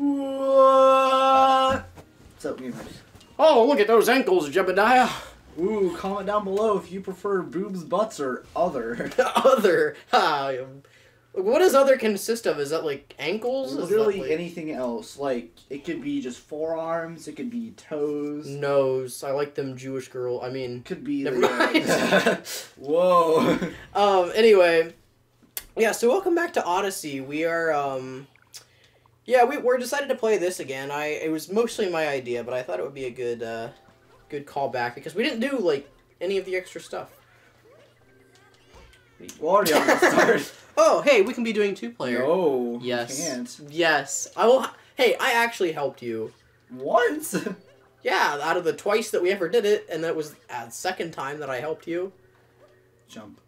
What? What's up, gamers? Oh, look at those ankles, Jebediah. Ooh, comment down below if you prefer boobs, butts, or other. other. Um, what does other consist of? Is that like ankles? Literally like, anything else. Like, it could be just forearms, it could be toes. nose? I like them Jewish girl. I mean, Could be. Never the- mind. Whoa. um. Anyway, yeah. So welcome back to Odyssey. We are um. Yeah, we we're decided to play this again. I it was mostly my idea, but I thought it would be a good uh, good callback because we didn't do like any of the extra stuff. We're already on the. Oh, hey, we can be doing two player. No. Yes. Can't. Yes. I will. Hey, I actually helped you. Once? Yeah, out of the twice that we ever did it, and that was uh, the second time that I helped you. Jump.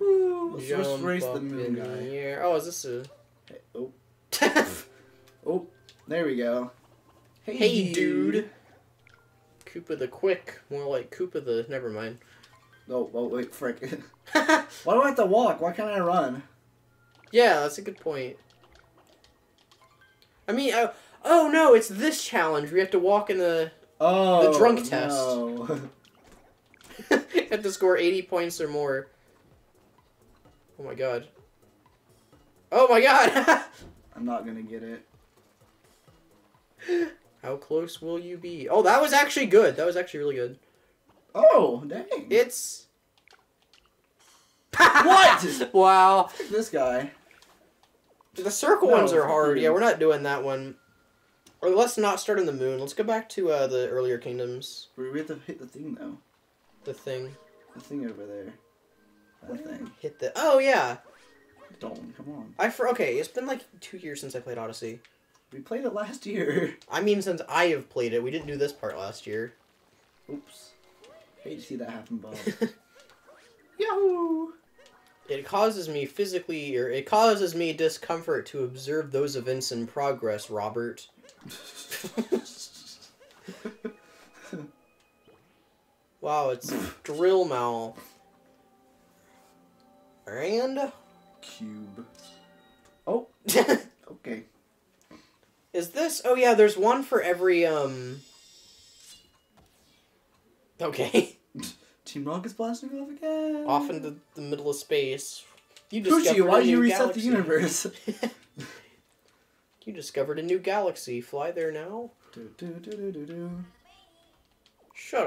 Woo. Let's just Jump race the moon guy. air. Oh, is this a? Hey, oh, oh, there we go. Hey, dude. Koopa the Quick, more like Koopa the. Never mind. Oh, oh, wait, frick. Why do I have to walk? Why can't I run? yeah, that's a good point. I mean, uh, oh no, it's this challenge. We have to walk in the. Oh, the drunk test. No. have to score eighty points or more. Oh my god. Oh my god. I'm not gonna get it. How close will you be? Oh, that was actually good. That was actually really good. Oh, dang. It's. What? wow. this guy. The circle No, ones are hard. Yeah, we're not doing that one. Or let's not start in the moon. Let's go back to uh, the earlier kingdoms. We have to hit the thing, though. The thing. The thing over there. That thing. Hit the. Oh yeah. Dalton, come on. I for okay. It's been like two years since I played Odyssey. We played it last year. I mean, since I have played it, we didn't do this part last year. Oops. Hate to see that happen, Bob. Yahoo! It causes me physically, or it causes me discomfort to observe those events in progress, Robert. Wow, it's drill mouth. And Cube. Oh, okay. is this? Oh yeah, there's one for every um. Okay, Team Rocket's blasting off again. off into the middle of space. You Poochie, discovered why a did you new reset galaxy. the universe? You discovered a new galaxy. Fly there now. do, do, do, do, do, do. Shut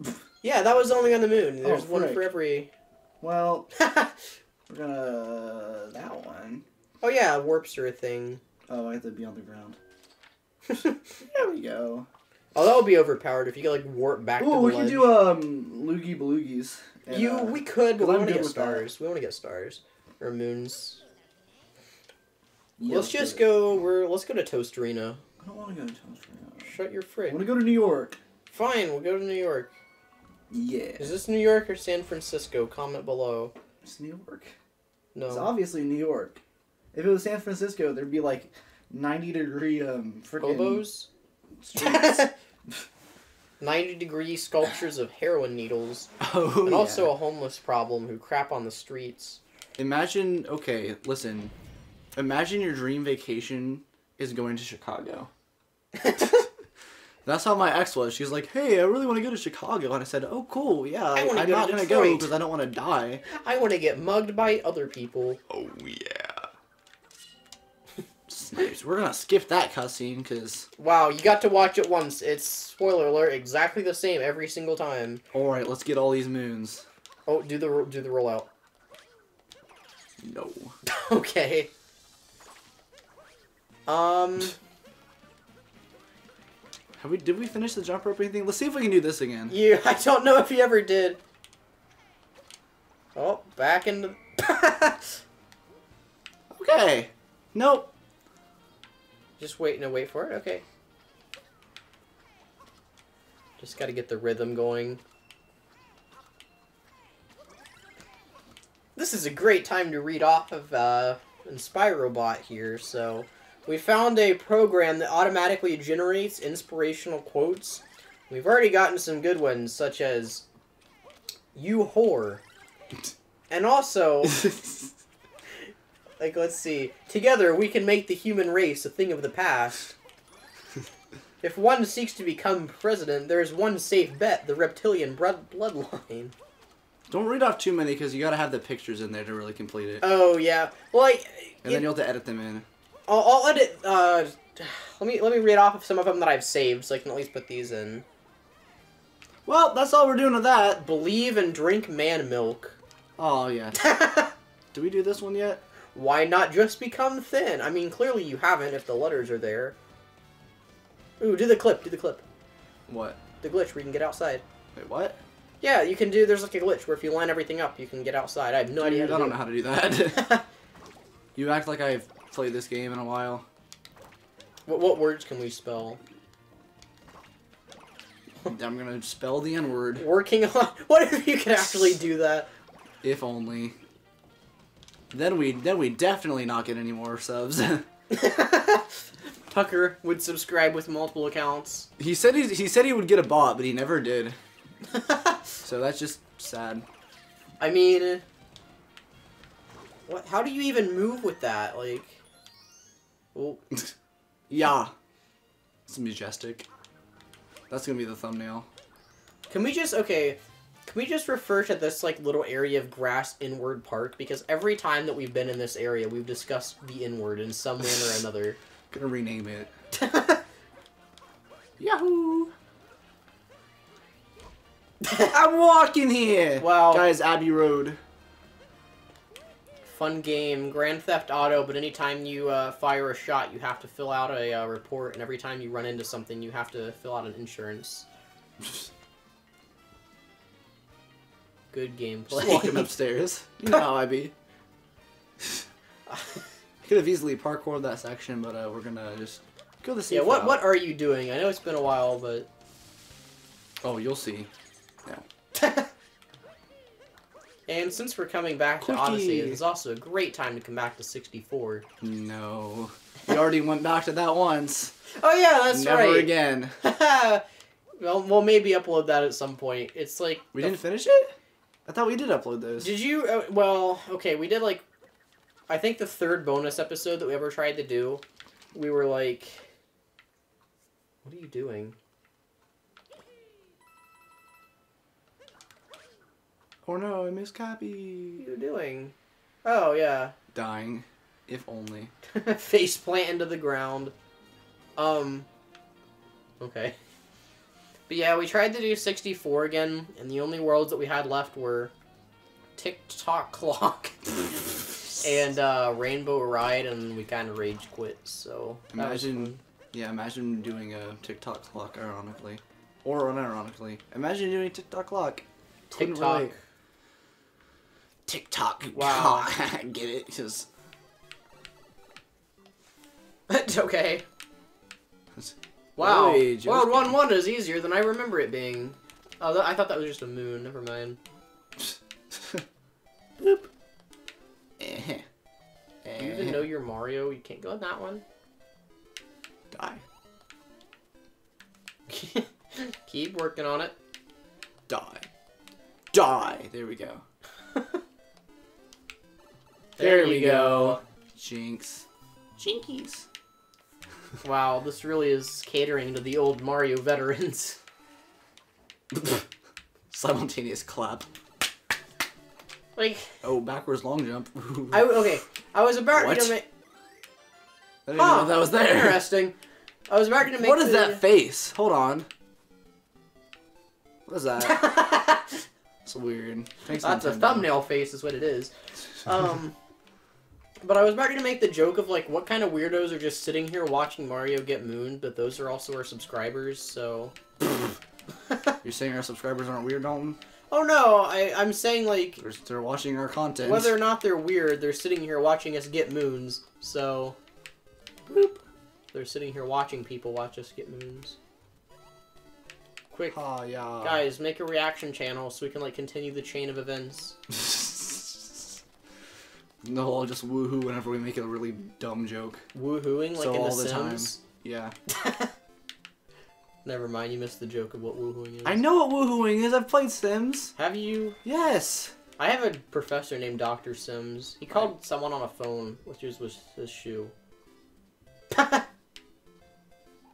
up. Yeah, that was only on the moon. There's Oh, one for every. Well, we're gonna that one. oh yeah, warps are a thing. Oh, I have to be on the ground. There we go. Oh, that would be overpowered if you could like warp back to the we ledge. can do um loogie baloogies. and, you, uh, we could, but we want to get with that. stars. We want to get stars or moons. yeah, let's do just go. We're let's go to Tostarena. I don't want to go to Toast now. Shut your I want to go to New York. Fine, we'll go to New York. Yeah. Is this New York or San Francisco? Comment below. It's New York. No. It's obviously New York. If it was San Francisco, there'd be like 90 degree um freaking Hobos. streets. 90 degree sculptures of heroin needles. Oh, and also a homeless problem who crap on the streets. imagine. Okay, listen. Imagine your dream vacation is going to Chicago. That's how my ex was. She's like, "Hey, I really want to go to Chicago," and I said, "Oh, cool. Yeah, I I'm go to not gonna go because I don't want to die." I want to get mugged by other people. Oh yeah. Snipes. We're gonna skip that cutscene because. Wow, you got to watch it once. It's spoiler alert, exactly the same every single time. All right, let's get all these moons. Oh, do the ro- do the rollout. No. okay. Um, Have we? Did we finish the jump rope or anything? Let's see if we can do this again. you. I don't know if you ever did. Oh, back into. Okay. Nope. Just wait. No, wait for it. Okay. Just got to get the rhythm going. This is a great time to read off of uh, Inspirobot here. So, we found a program that automatically generates inspirational quotes. We've already gotten some good ones, such as "You whore," and also Like, let's see. Together, we can make the human race a thing of the past. if one seeks to become president, there is one safe bet: the reptilian blood bloodline. Don't read off too many because you gotta have the pictures in there to really complete it. Oh yeah. Well, I, and then you'll have to edit them in. I'll, I'll edit. Uh, let me let me read off of some of them that I've saved, so I can at least put these in. Well, that's all we're doing with that. Believe and drink man milk. Oh yeah. Do we do this one yet? Why not just become thin? I mean, clearly you haven't if the letters are there. Ooh, do the clip. Do the clip. What? The glitch where you can get outside. Wait, what? Yeah, you can do. There's like a glitch where if you line everything up, you can get outside. I have no idea. Dude, How I to don't do know how to do that. you act like I've played this game in a while. What, what words can we spell? I'm gonna spell the N word. Working on. What if you could actually do that? If only. Then we then we definitely not get any more subs. Tucker would subscribe with multiple accounts. he said he he said he would get a bot, but he never did. So that's just sad. I mean, what? How do you even move with that? Like, well, Yeah. It's majestic. That's gonna be the thumbnail. can we just okay? Can we just refer to this like little area of grass inward park? Because every time that we've been in this area, we've discussed the inward in some way or another. Gonna rename it. Yahoo! I'm walking here. Wow. guys, Abbey Road. Fun game, Grand Theft Auto. But anytime you uh, fire a shot, you have to fill out a uh, report, and every time you run into something, you have to fill out an insurance. Good gameplay. Just walking upstairs. You know how I be. Could have easily parkoured that section, but uh, we're gonna just go the safe yeah, what route. what are you doing? I know it's been a while, but Oh, you'll see. And since we're coming back to Odyssey, it's also a great time to come back to 64. No, we already went back to that once. Oh yeah, that's Never right. again. well, we'll maybe upload that at some point. It's like We didn't finish it. I thought we did upload those. Did you? Uh, well, okay, we did like, I think the third bonus episode that we ever tried to do, we were like, what are you doing? Oh no, I missed What copy. are you doing? Oh yeah, Dying, if only. face plant into the ground. Um. Okay. But yeah, we tried to do 64 again, and the only worlds that we had left were Tick Tock Clock and uh, Rainbow Ride, and we kind of rage quit. So Imagine- Yeah, imagine doing a TikTok clock, ironically, or unironically. Imagine doing TikTok clock. TikTok. TikTok. Wow. Get it? Because okay. Wow. Hey, World Joe. One One is easier than I remember it being. Oh, th- I thought that was just a moon. Never mind. Boop. Eh. Do you even know your Mario? You can't go in that one. Die. Keep working on it. Die. Die. There we go. There, we go. Jinx. Jinkies. Wow, this really is catering to the old Mario veterans. Simultaneous clap. Like, Oh, backwards long jump. I okay. I was about What? to make. I didn't know that was there. Interesting. I was about to make. What is the- that face? Hold on. What is that? It's weird. Thanks, That's a thumbnail face, is what it is. Um, but I was about to make the joke of like, what kind of weirdos are just sitting here watching Mario get mooned? But those are also our subscribers, so. You're saying our subscribers aren't weird, Dalton? Oh no, I I'm saying like They're, they're watching our content. whether or not they're weird, they're sitting here watching us get moons. So. Boop. They're sitting here watching people watch us get moons. Quick, Ah, yeah. guys, make a reaction channel so we can like continue the chain of events. no, I'll just woohoo whenever we make a really dumb joke. Woohooing like So in The all the time. Sims. Yeah. Never mind, you missed the joke of what woohooing is. I know what woohooing is. I've played Sims. Have you? Yes. I have a professor named Dr. Sims. He called someone on a phone, which was, was his shoe.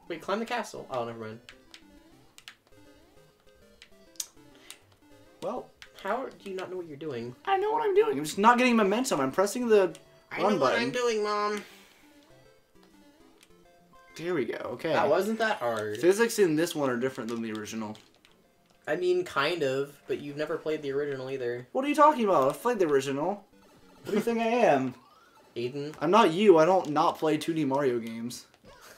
Wait, climb the castle. Oh, never mind. Well, How do you not know what you're doing? I know what I'm doing. I'm just not getting momentum. I'm pressing the I Run know what button. I'm doing, Mom. There we go. Okay. That wasn't that hard. Physics in this one are different than the original. I mean, kind of, but you've never played the original either. What are you talking about? I've played the original. What do you think I am? Aidan. I'm not you. I don't not play 2D Mario games.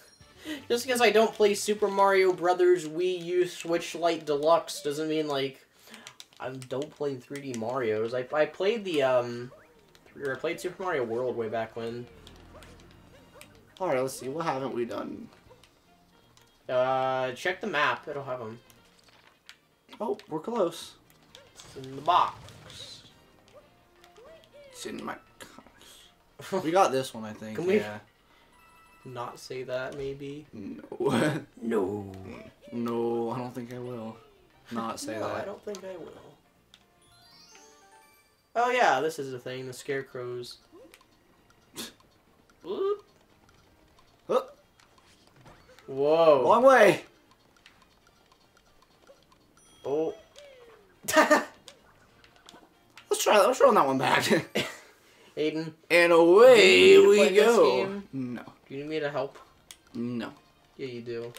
Just because I don't play Super Mario Brothers Wii U Switch Lite Deluxe doesn't mean like I don't play 3D Mario's. I I played the um, or I played Super Mario World way back when. All right, let's see. What haven't we done? Uh, check the map. It'll have them Oh, we're close. It's in the box. It's in my. We got this one, I think. Can we- Yeah. Not say that maybe. No. No. no, I don't think I will. Not say no, I don't think I will. Oh yeah, this is the thing. The scarecrows. Whoop. Oh, Whoa. long way. Oh. Let's try. that. Let's roll that one back. Aidan, and away you need to we go. No, do you need me to help? no. Yeah, you do.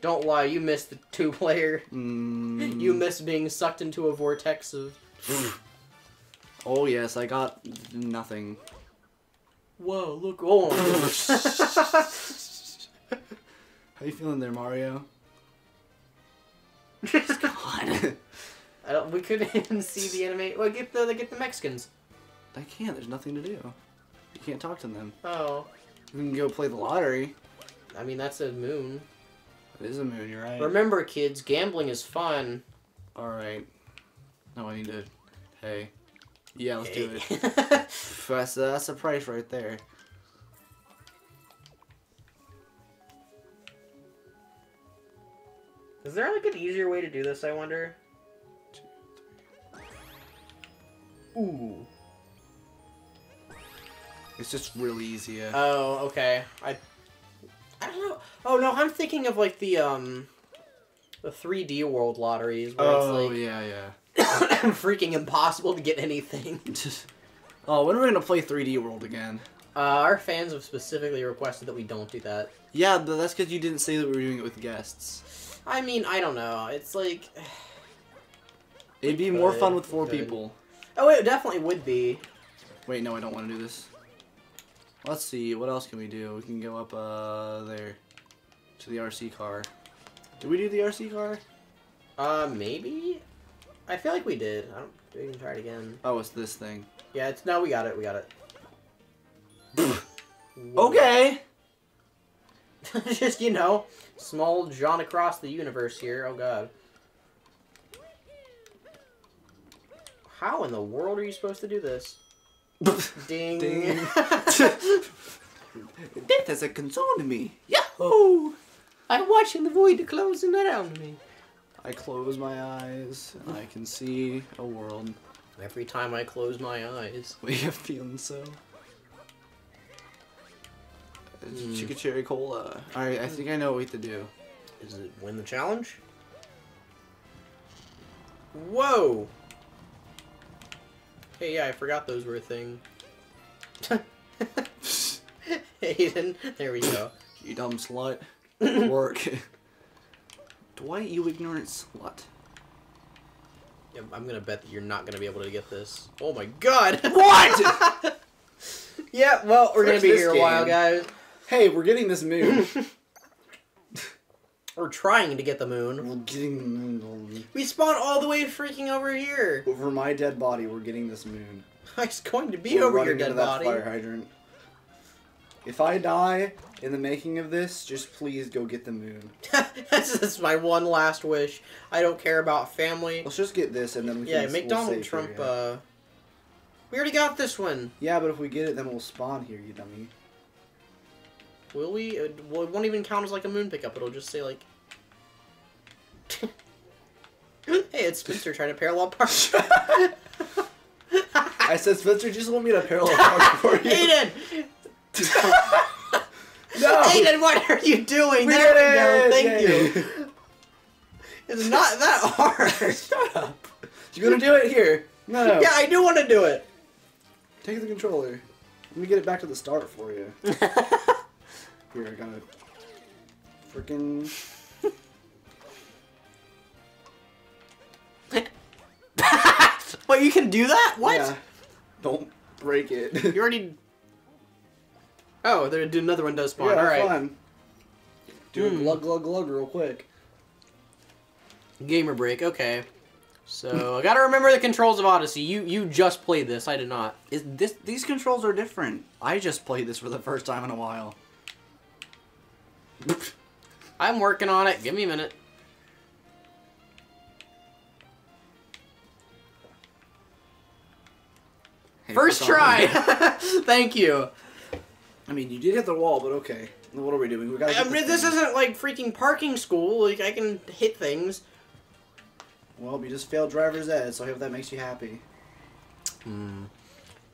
Don't lie, you missed the two player. Mm. You missed being sucked into a vortex of. Oh yes, I got nothing. Whoa, look. Oh. How you feeling there, Mario? God. I don't, we couldn't even see the anime. Well, get the get the Mexicans. I can't. There's nothing to do. You can't talk to them. Oh, We can go play the lottery. I mean that's a moon. It is a moon. You're right. Remember, kids, gambling is fun. All right. No, I need to. Hey. Yeah, let's do it. That's that's a price right there. is there like an easier way to do this? I wonder. Ooh. It's just really easy. Oh, okay. I I don't know. Oh no, I'm thinking of like the um the 3D world lotteries where oh it's yeah, yeah. freaking impossible to get anything. oh, when are we gonna play 3D World again? Uh, our fans have specifically requested that we don't do that. Yeah, but that's because you didn't say that we were doing it with guests. I mean, I don't know. It's like It'd be more fun with four people. Oh, it definitely would be. Wait, no, I don't want to do this. Let's see, what else can we do? We can go up uh there to the RC car. Did we do the RC car? Uh, maybe. I feel like we did. I don't. We can try it again. Oh, it's this thing. Yeah, it's no. We got it. We got it. Okay. Just you know, small John across the universe here. Oh god. How in the world are you supposed to do this? Ding. Ding. Death has a concern to me. Yahoo! I'm watching the void closing around me. I close my eyes and I can see a world. Every time I close my eyes. We have feeling so. Hmm. Chicken cherry cola. Alright, I think I know what we have to do. Is it win the challenge? Whoa! Hey, yeah, I forgot those were a thing. Aidan, there we go. You dumb slut. Work. Dwight, you ignorant slut. I'm gonna bet that you're not gonna be able to get this. Oh my god! What? yeah, well, we're gonna be this here a while, guys. hey, we're getting this moon. We're trying to get the moon. we're getting the moon. We spawned all the way freaking over here. Over my dead body, we're getting this moon. It's going to be We're over your running dead into that body. fire hydrant. If I die in the making of this, just please go get the moon. this is my one last wish. I don't care about family. Let's just get this and then we Yeah, can. make we'll Donald Trump. Here, yeah. uh We already got this one. yeah, but if we get it, then we'll spawn here, you dummy. Will we? Uh, it won't even count as like a moon pickup. It'll just say like. hey, it's Spencer trying to parallel park. I said, Spencer, just want me to parallel park for you. Aidan! No! Aidan, what are you doing? We there we go. Thank Yay. you. It's not that hard. Shut up. You're gonna do it here? No, no. Yeah, I do want to do it. Take the controller. Let me get it back to the start for you. Here, I gotta. Freaking. Wait, you can do that? What? Yeah. Don't break it. You already. Oh, there, another one does spawn. Yeah, All right. fun. Do a Hmm. glug glug glug real quick. Gamer break. Okay. So I gotta remember the controls of Odyssey. You you just played this. I did not. Is this these controls are different. I just played this for the first time in a while. I'm working on it. Give me a minute. Hey, First try. Thank you. I mean, you did hit the wall, but okay. What are we doing? We gotta. I mean, this thing. isn't like freaking parking school. Like I can hit things. Well, you just failed driver's ed, so I hope that makes you happy. Hmm.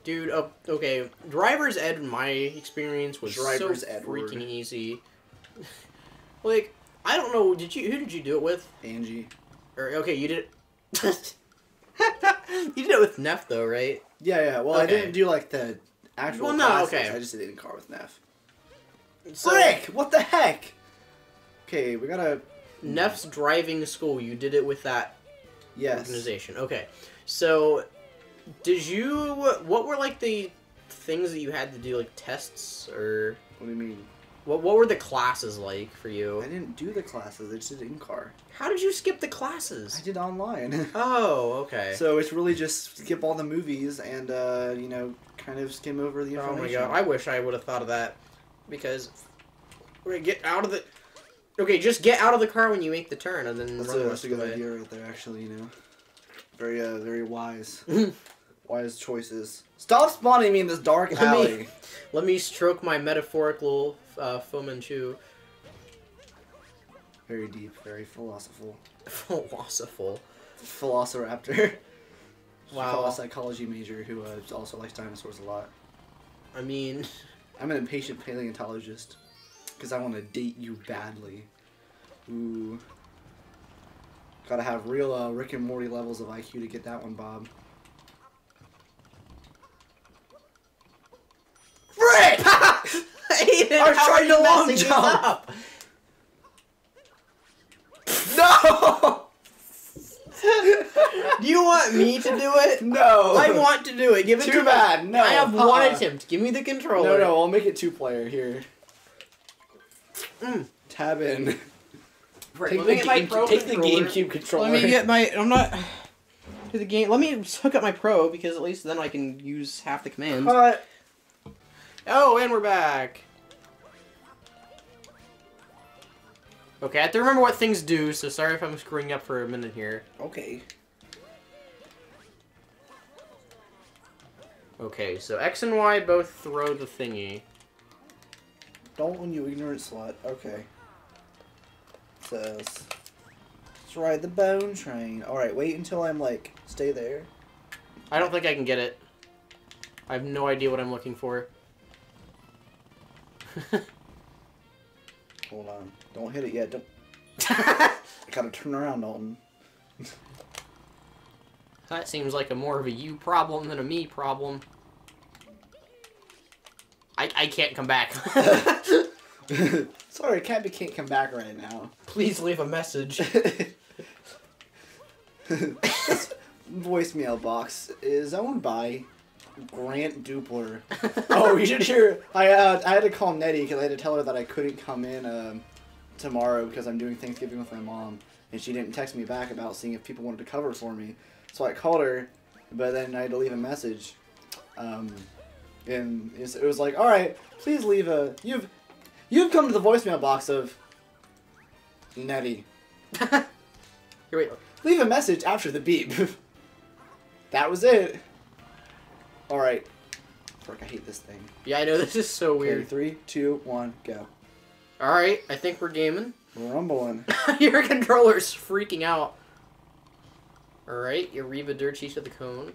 Dude, oh, okay. Driver's ed, in my experience, was Driver's so Edward. freaking easy. like, I don't know. Did you? Who did you do it with? Angie. Or okay, you did. you did it with Neff though, right? Yeah, yeah. Well, I didn't do like the actual. Well, no, classes. okay. I just did it in car with Neff. So, Frick! What the heck? Okay, we gotta. Neff's driving school. You did it with that Yes. organization. Okay, so did you? What were like the things that you had to do, like tests or What do you mean? what? What were the classes like for you? I didn't do the classes. I just did it in car. How did you skip the classes? I did online. Oh, okay. so it's really just skip all the movies and uh, you know kind of skim over the Oh my god, I wish I would have thought of that. Because wait, get out of the Okay, just get out of the car when you make the turn and then That's, run a, that's a good way. idea right there. Actually, you know, very uh, very wise, wise choices. Stop spawning me in this dark Let me- alley. Let me stroke my metaphorical uh, Fu Manchu. Very deep, very philosophical. Philosophical. Velociraptor. Wow. A psychology major who uh, also likes dinosaurs a lot. I mean, I'm an impatient paleontologist because I want to date you badly. Ooh. Gotta have real uh, Rick and Morty levels of IQ to get that one, Bob. Frick! Aidan, I was trying to long jump. up? no! Do you want me to do it? no! I want to do it. Give it Too to me. bad. No. I have one uh-uh. attempt. Give me the controller. No, no, I'll make it two player here. Mm. Tab in. Right, Take, let the, me get my game, pro take the. GameCube controller. Let me get my. I'm not. To the game. Let me hook up my pro because at least then I can use half the commands. Cut. Oh, and we're back. Okay, I have to remember what things do, so sorry if I'm screwing up for a minute here. Okay. Okay, so X and Y both throw the thingy. Don't when you ignorant slut. Okay. It Says. Let's ride the bone train. Alright, wait until I'm like, stay there. I don't think I can get it. I have no idea what I'm looking for. Hold on. Don't hit it yet. Don't. I gotta turn around, Dalton. that seems like a more of a you problem than a me problem. I, I can't come back. Sorry, Cappy can't come back right now. Please leave a message. this voicemail box is owned by Grant Dupler. oh, you should hear. I uh, I had to call Nettie because I had to tell her that I couldn't come in um, tomorrow because I'm doing Thanksgiving with my mom, and she didn't text me back about seeing if people wanted to cover for me. So I called her, but then I had to leave a message. Um, and it was like, all right, please leave a you've you've come to the voicemail box of Nettie. Here, wait. Leave a message after the beep. that was it. All right. Frick, I hate this thing. Yeah, I know this is so Weird. weird. Three, two, one, go. All right, I think we're gaming. We're rumbling. your controller's freaking out. All right, your Reba dirt cheese to the cone.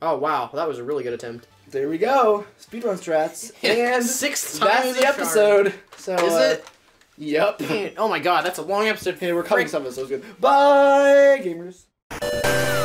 Oh wow, that was a really good attempt. There we go. Speedrun strats. And six that's times the episode. So Is uh, it? Yep. Oh my god, that's a long episode. Hey, we're cutting some of this, so it's good. Bye, gamers.